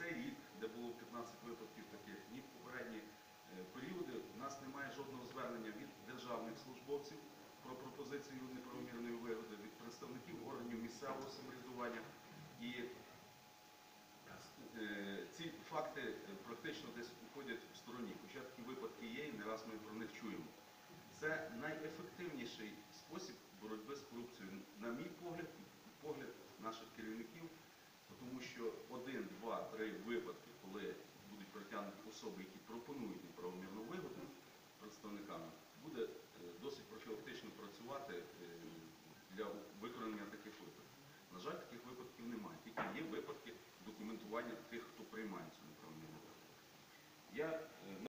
цей рік, де було 15 випадків таких, ні в попередні е, періоди, у нас немає жодного звернення від державних службовців про пропозицію неправомірної вигоди, від представників органів місцевого самоврядування. І е, ці факти практично десь уходять в стороні, хоча такі випадки є, і не раз ми про них чуємо. Це найефективніший спосіб тому що один, два, три випадки, коли будуть притягнуті особи, які пропонують неправомірну вигоду представниками, буде е, досить профілактично працювати е, для виконання таких випадків. На жаль, таких випадків немає. Тільки є випадки документування тих, хто приймає цю